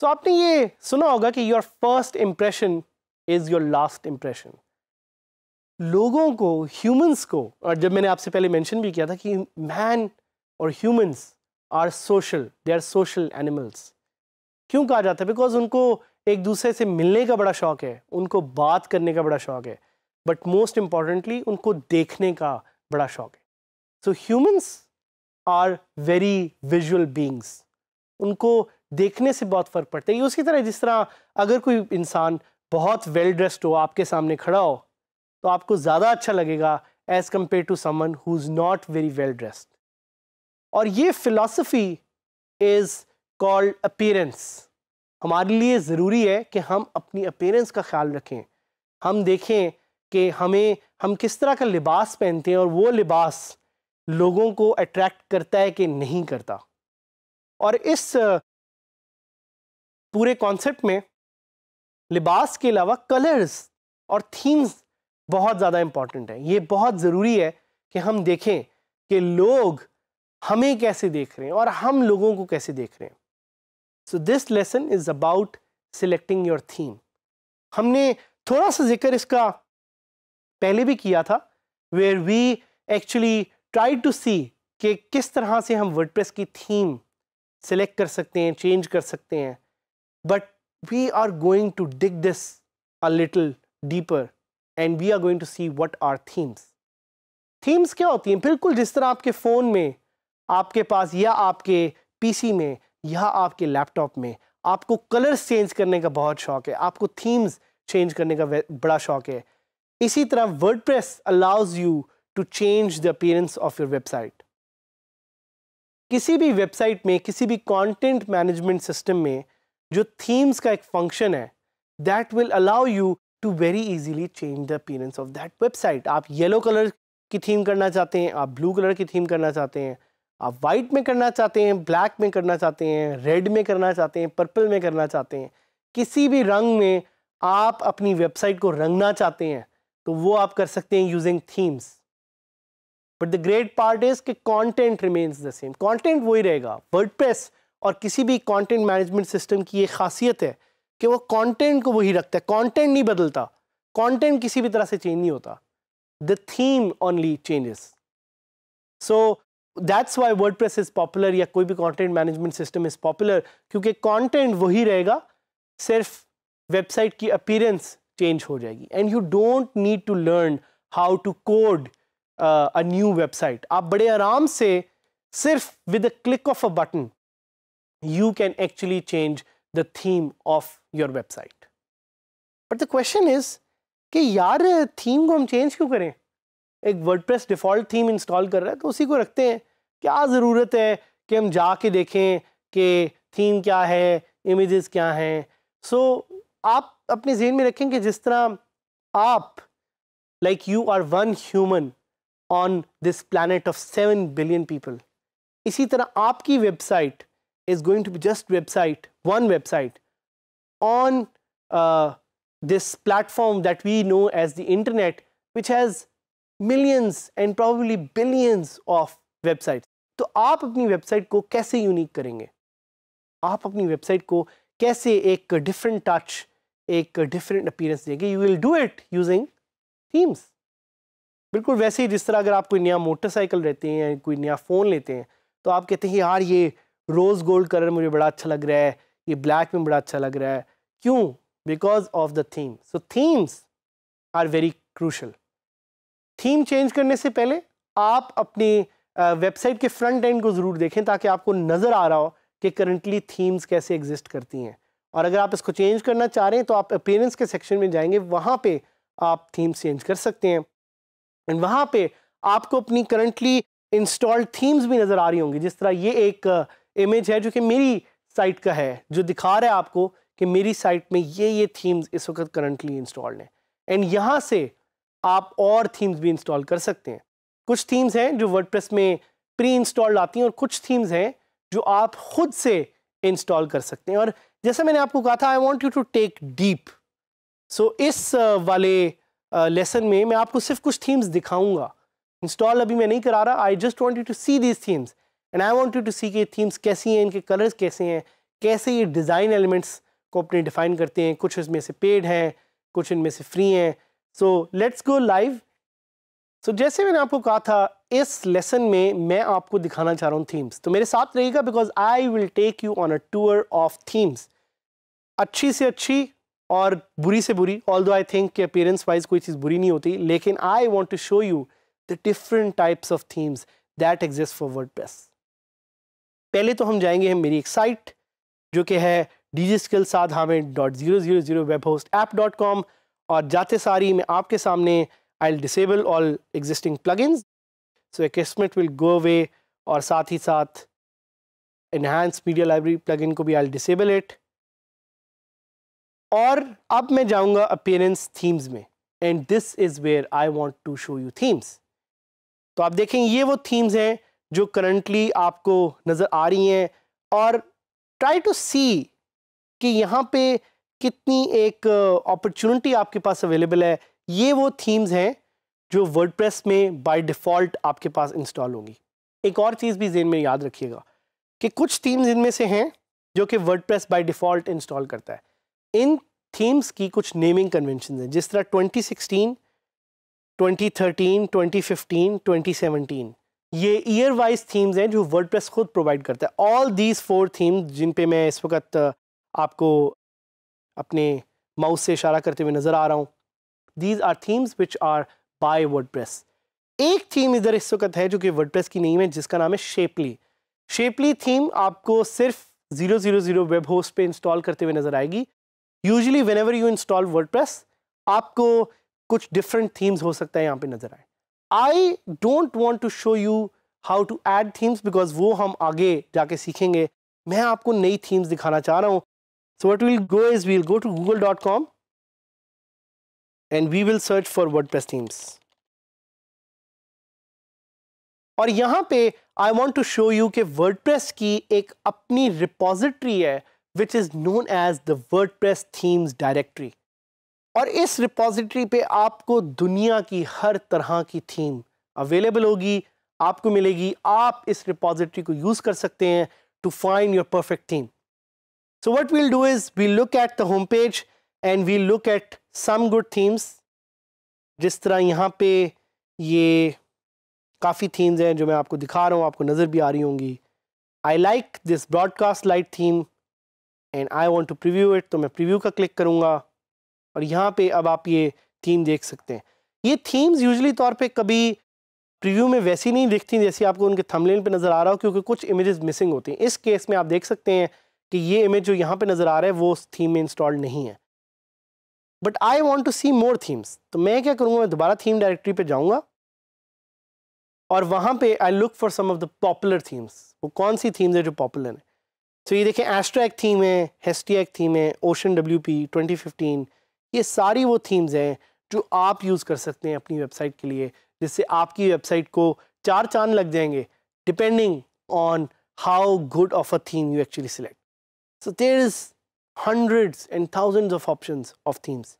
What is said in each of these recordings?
तो आपने ये सुना होगा कि your first impression is your last impression लोगों को ह्यूमंस को, और जब मैंने आपसे पहले मेंशन भी किया था कि मैन और humans are social they are social animals क्यों कहा जाता है? बिकॉज़ उनको एक दूसरे से मिलने का बड़ा शौक है, उनको बात करने का बड़ा शौक है बट मोस्ट इम्पॉर्टेंटली उनको देखने का बड़ा शौक है. So humans are very visual beings उनको देखने से बहुत फ़र्क पड़ता है। ये उसी तरह जिस तरह अगर कोई इंसान बहुत वेल ड्रेस्ड हो, आपके सामने खड़ा हो तो आपको ज़्यादा अच्छा लगेगा as compare to someone who is not very well dressed और ये फ़िलासफ़ी इज़ कॉल्ड अपीरेंस हमारे लिए ज़रूरी है कि हम अपनी अपीरेंस का ख्याल रखें। हम देखें कि हमें, हम किस तरह का लिबास पहनते हैं और वो लिबास लोगों को अट्रैक्ट करता है कि नहीं करता। और इस, पूरे कॉन्सेप्ट में लिबास के अलावा कलर्स और थीम्स बहुत ज़्यादा इंपॉर्टेंट है। ये बहुत ज़रूरी है कि हम देखें कि लोग हमें कैसे देख रहे हैं और हम लोगों को कैसे देख रहे हैं। So this lesson is about selecting your theme हमने थोड़ा सा ज़िक्र इसका पहले भी किया था where we actually try to see कि किस तरह से हम वर्डप्रेस की थीम सेलेक्ट कर सकते हैं चेंज कर सकते हैं। But we are going to dig this a little deeper. And we are going to see what are themes themes क्या होती हैं? बिल्कुल जिस तरह आपके फ़ोन में, आपके पास या आपके पीसी में, या आपके लैपटॉप में, आपको कलर्स चेंज करने का बहुत शौक है। आपको थीम्स चेंज करने का बड़ा शौक है। इसी तरह WordPress allows you to change the appearance of your website किसी भी वेबसाइट में, किसी भी कंटेंट मैनेजमेंट सिस्टम में, जो थीम्स का एक फ़ंक्शन है that will allow you to very easily change the appearance of that website आप येलो कलर की थीम करना चाहते हैं, आप ब्लू कलर की थीम करना चाहते हैं, आप वाइट में करना चाहते हैं ब्लैक में करना चाहते हैं रेड में करना चाहते हैं पर्पल में करना चाहते हैं, किसी भी रंग में आप अपनी वेबसाइट को रंगना चाहते हैं तो वो आप कर सकते हैं using themes but the great part is कि content remains the same content वही रहेगा. वर्डप्रेस और किसी भी कंटेंट मैनेजमेंट सिस्टम की ये खासियत है कि वो कंटेंट को वही रखता है। कंटेंट नहीं बदलता। कंटेंट किसी भी तरह से चेंज नहीं होता। The theme only changes so that's why WordPress is popular या कोई भी content management system is popular क्योंकि कंटेंट वही रहेगा, सिर्फ़ वेबसाइट की अपीरेंस चेंज हो जाएगी। And you don't need to learn how to code a new website आप बड़े आराम से सिर्फ़ with a click of a button you can actually change the theme of your website. But the question is कि यार theme को हम change क्यों करें? एक वर्डप्रेस डिफ़ॉल्ट थीम इंस्टॉल कर रहा है तो उसी को रखते हैं। क्या ज़रूरत है कि हम जाके देखें कि थीम क्या है इमेजेस क्या हैं? सो so, आप अपने जहन में रखें कि जिस तरह आप like you are one human on this planet of seven billion people इसी तरह आपकी website is going to be just website, one website on uh, this platform that we know as the internet, which has millions and probably billions of websites. तो आप अपनी website को कैसे unique करेंगे? आप अपनी वेबसाइट को कैसे एक डिफरेंट टच एक डिफरेंट अपीयरेंस देंगे? You will do it using themes बिल्कुल वैसे ही जिस तरह अगर आप कोई नया मोटरसाइकिल लेते हैं कोई नया फ़ोन लेते हैं तो आप कहते हैं यार ये रोज़ गोल्ड कलर मुझे बड़ा अच्छा लग रहा है, ये ब्लैक में बड़ा अच्छा लग रहा है। क्यों? Because of the theme so themes are very crucial theme change करने से पहले आप अपनी वेबसाइट के फ्रंट एंड को ज़रूर देखें ताकि आपको नज़र आ रहा हो कि करंटली थीम्स कैसे एग्जिस्ट करती हैं। और अगर आप इसको चेंज करना चाह रहे हैं तो आप अपेरेंस के सेक्शन में जाएँगे, वहाँ पे आप थीम्स चेंज कर सकते हैं। एंड वहाँ पे आपको अपनी करंटली इंस्टॉल्ड थीम्स भी नज़र आ रही होंगी, जिस तरह ये एक इमेज है जो कि मेरी साइट का है, जो दिखा रहा है आपको कि मेरी साइट में ये ये थीम्स इस वक्त करंटली इंस्टॉल्ड हैं। एंड यहाँ से आप और थीम्स भी इंस्टॉल कर सकते हैं। कुछ थीम्स हैं जो वर्डप्रेस में प्री इंस्टॉल्ड आती हैं और कुछ थीम्स हैं जो आप खुद से इंस्टॉल कर सकते हैं। और जैसे मैंने आपको कहा था I want you to take deep so इस वाले लेसन में मैं आपको सिर्फ़ कुछ थीम्स दिखाऊँगा। इंस्टॉल अभी मैं नहीं करा रहा I just want you to see these themes and I want you to see के थीम्स कैसी हैं, इनके कलर्स कैसे हैं, कैसे ये डिज़ाइन एलिमेंट्स को अपने डिफाइन करते हैं। कुछ इसमें से पेड हैं, कुछ इनमें से फ्री हैं। So let's go live so जैसे मैंने आपको कहा था, इस लेसन में मैं आपको दिखाना चाह रहा हूँ थीम्स तो मेरे साथ रहेगा because I will take you on a tour of themes अच्छी से अच्छी और बुरी से बुरी ऑल दो आई थिंक अपेयरेंस वाइज कोई चीज़ बुरी नहीं होती, लेकिन I want to show you the different types of themes that exist for word पहले तो हम जाएँगे मेरी एक साइट, जो कि है डी स्किल साध Hamid dot zero zero zero web host app dot com और जाते सारी मैं आपके सामने I disable all existing plugins so एक्समेंट will go away और साथ ही साथ इन्हांस मीडिया लाइब्रेरी प्लगइन को भी आई डिसेबल इट और अब मैं जाऊँगा अपेयरेंस थीम्स में and this is where I want to show you themes तो आप देखें, ये वो थीम्स हैं जो करंटली आपको नज़र आ रही हैं और ट्राई टू सी कि यहाँ पे कितनी एक अपॉर्चुनिटी uh, आपके पास अवेलेबल है। ये वो थीम्स हैं जो वर्डप्रेस में बाय डिफ़ॉल्ट आपके पास इंस्टॉल होंगी। एक और चीज़ भी जेन में याद रखिएगा कि कुछ थीम्स इनमें से हैं जो कि वर्डप्रेस बाय डिफ़ॉल्ट इंस्टॉल करता है। इन थीम्स की कुछ नेमिंग कन्वेंशन हैं। जिस तरह 2016, 2013, 2015, 2017 ये ईयर वाइज थीम्स हैं जो वर्डप्रेस खुद प्रोवाइड करता है। ऑल दीज फोर थीम्स जिन पे मैं इस वक्त आपको अपने माउस से इशारा करते हुए नज़र आ रहा हूँ these are themes which are by WordPress एक थीम इधर इस वक्त है जो कि वर्डप्रेस की नहीं है, जिसका नाम है शेपली शेपली थीम आपको सिर्फ़ zero zero zero web host पे इंस्टॉल करते हुए नज़र आएगी। Usually whenever you install WordPress आपको कुछ डिफरेंट थीम्स हो सकता है यहाँ पे नज़र आए। I don't want to show you how to add themes because वो हम आगे जाके सीखेंगे। मैं आपको नई थीम्स दिखाना चाह रहा हूँ। So what will go is we'll go to Google dot com and we will search for WordPress themes और यहाँ पे I want to show you के वर्ड प्रेस की एक अपनी रिपोजिटरी है which is known as the WordPress themes directory और इस रिपोजिटरी पे आपको दुनिया की हर तरह की थीम अवेलेबल होगी, आपको मिलेगी। आप इस रिपोजिटरी को यूज़ कर सकते हैं to find your perfect theme so what we'll do is we look at the home page and we look at some good themes जिस तरह यहाँ पे ये काफ़ी थीम्स हैं जो मैं आपको दिखा रहा हूँ, आपको नज़र भी आ रही होंगी। I like this broadcast light theme and I want to preview it तो मैं प्रिव्यू का क्लिक करूँगा। और यहाँ पे अब आप ये थीम देख सकते हैं। ये थीम्स यूजली तौर पे कभी प्रीव्यू में वैसी नहीं दिखती जैसी आपको उनके थंबनेल पे नज़र आ रहा हो, क्योंकि कुछ इमेजेस मिसिंग होती हैं। इस केस में आप देख सकते हैं कि ये इमेज जो यहाँ पे नज़र आ रहा है, वो उस थीम में इंस्टॉल्ड नहीं है। But I want to see more themes तो मैं क्या करूँगा, मैं दोबारा थीम डायरेक्टरी पर जाऊँगा और वहाँ पे I look for some of the popular themes वो कौन सी थीम्स है जो पॉपुलर हैं? तो ये देखें एस्ट्रैक थीम है हेस्टियक थीम है ocean W P twenty fifteen ये सारी वो थीम्स हैं जो आप यूज़ कर सकते हैं अपनी वेबसाइट के लिए, जिससे आपकी वेबसाइट को चार चाँद लग जाएँगे depending on how good of a theme you actually select so there is hundreds and thousands of option of themes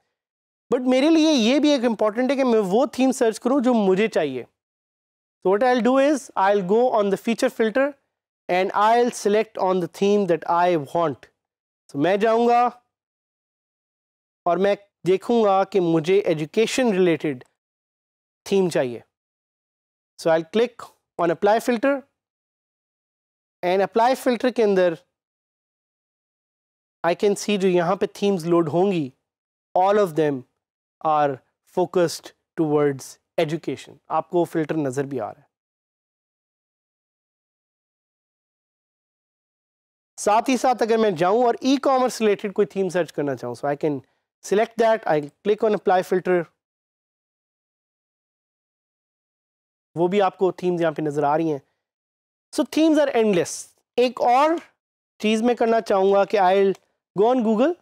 but मेरे लिए ये भी एक इंपॉर्टेंट है कि मैं वो थीम सर्च करूँ जो मुझे चाहिए। So what I do is I go on the feature filter and I select on the theme that I want so मैं जाऊँगा और मैं देखूँगा कि मुझे एजुकेशन रिलेटेड थीम चाहिए। So I click on apply filter and apply filter के अंदर आई कैन सी जो यहाँ पे थीम्स लोड होंगी all of them are focused towards education आपको फ़िल्टर नज़र भी आ रहा है। साथ ही साथ अगर मैं जाऊँ और ई कॉमर्स रिलेटेड कोई थीम सर्च करना चाहूँ so I can select that I click on apply filter. वो भी आपको थीम्स यहाँ पे नज़र आ रही हैं। सो थीम्स आर एंडलेस एक और चीज़ मैं करना चाहूँगा कि I go on Google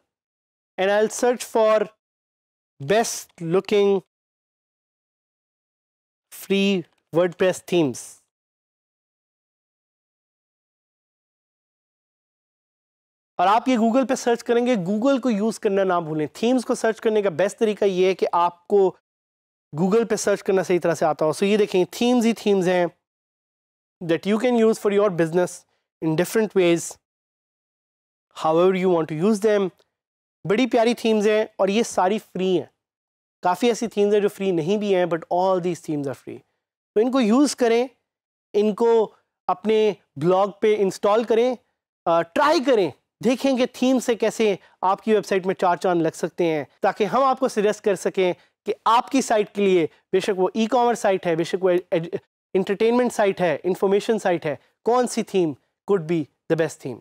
and I search for best looking free WordPress themes और आप ये गूगल पे सर्च करेंगे गूगल को यूज़ करना ना भूलें। थीम्स को सर्च करने का बेस्ट तरीका ये है कि आपको गूगल पे सर्च करना सही तरह से आता हो। सो so ये देखें थीम्स ही थीम्स हैं that you can use for your business in different ways however you want to use them बड़ी प्यारी थीम्स हैं और ये सारी फ्री हैं। काफ़ी ऐसी थीम्स हैं जो फ्री नहीं भी हैं but all these themes are free तो इनको यूज़ करें, इनको अपने ब्लॉग पे इंस्टॉल करें ट्राई करें। देखें कि थीम से कैसे आपकी वेबसाइट में चार चाँद लग सकते हैं, ताकि हम आपको सजेस्ट कर सकें कि आपकी साइट के लिए बेशक वो ई कॉमर्स साइट है, बेशक वो इंटरटेनमेंट साइट है इंफॉर्मेशन साइट है, कौन सी theme could be the best theme